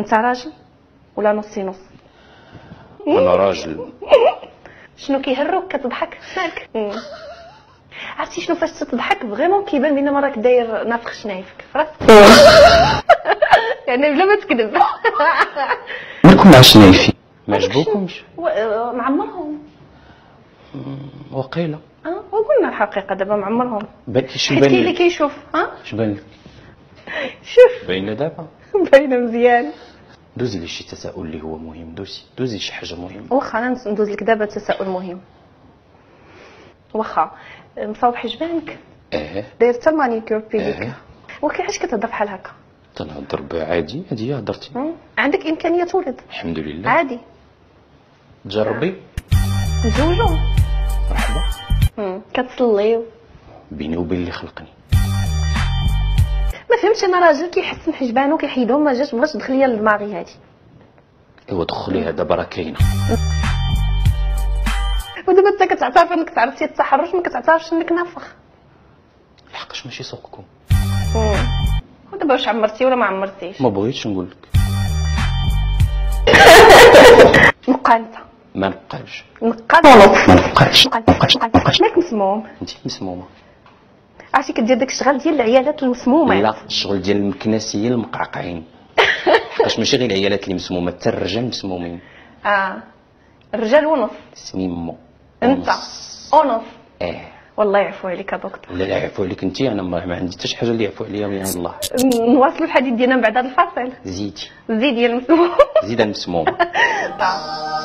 انت راجل ولا نصي نص؟ أنا راجل. شنو كيهرك كتضحك؟ مالك مم. عرفتي شنو فاش تضحك؟ vraiment كيبان ما راك داير نافخ شنايفك. عرفت؟ يعني بلا ما تكذب. مالكم مع شنايفي؟ ما عجبوكمش آه، معمرهم وقيلة. آه وقلنا الحقيقة دابا معمرهم شو حيت اللي بان كيشوف ها؟ شو بان؟ لك شوف. باينه دابا. باينه مزيان. دوزي لي شي تساؤل اللي هو مهم. دوزي دوزي شي حاجة مهمة. واخا أنا ندوز لك دابا تساؤل مهم. واخا مصاوب حجبانك آه داير حتى المانيكير بيديك آه وكيفاش كتهضر بحال هكا؟ تنهضر عادي. هادي هضرتي. عندك إمكانية تولد. الحمد لله. عادي. تجربي نتزوجوا مرحبا. كتصليو بيني وبين اللي خلقني. فهمتش أنا راجل كيحسن حجبانو كيحيدهم ما جاش بغاش تدخل ليا لدماغي هادي. ايوا دخليها دابا راه كاينة. ودابا انت كتعترف انك تعرفتي التحرش ما كتعترفش انك نافخ. الحقاش ماشي سوقكم. ودابا واش عمرتي ولا ما عمرتيش؟ ما بغيتش نقول لك. نبقى انت. ما نبقاش ما نبقى ما نبقاش ما نبقاش مالك مسموم انت مسمومه عرفتي كدير داك الشغل ديال العيالات المسمومة؟ لا الشغل ديال المكناسيه المقعقعين. حقاش ماشي غير العيالات اللي مسمومة حتى الرجال مسمومين. آه. الرجال ونص. سميمو أنت. ونص. آه والله يعفو عليك دكتور. لا لا يعفو عليك انت أنا ما عندي حتى شي حاجة اللي يعفو عليا من الله. نواصلوا الحديث ديالنا من بعد هذا الفاصل. زيدي. زيد ديال المسموم. زيد المسموم. طيب.